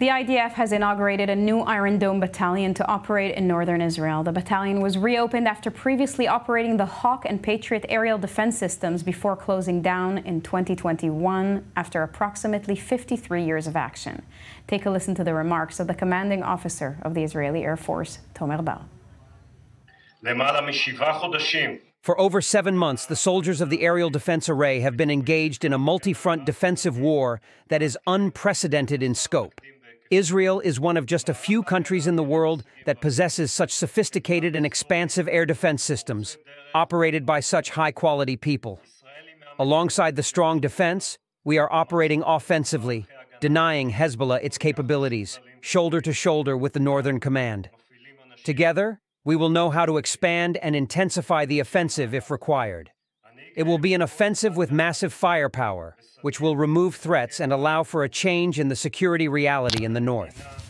The IDF has inaugurated a new Iron Dome battalion to operate in northern Israel. The battalion was reopened after previously operating the Hawk and Patriot aerial defense systems before closing down in 2021 after approximately 53 years of action. Take a listen to the remarks of the commanding officer of the Israeli Air Force, Tomer Bar. For over seven months, the soldiers of the Aerial Defense Array have been engaged in a multi front defensive war that is unprecedented in scope. Israel is one of just a few countries in the world that possesses such sophisticated and expansive air defense systems, operated by such high quality people. Alongside the strong defense, we are operating offensively, denying Hezbollah its capabilities, shoulder to shoulder with the Northern Command. Together, we will know how to expand and intensify the offensive if required. It will be an offensive with massive firepower, which will remove threats and allow for a change in the security reality in the north.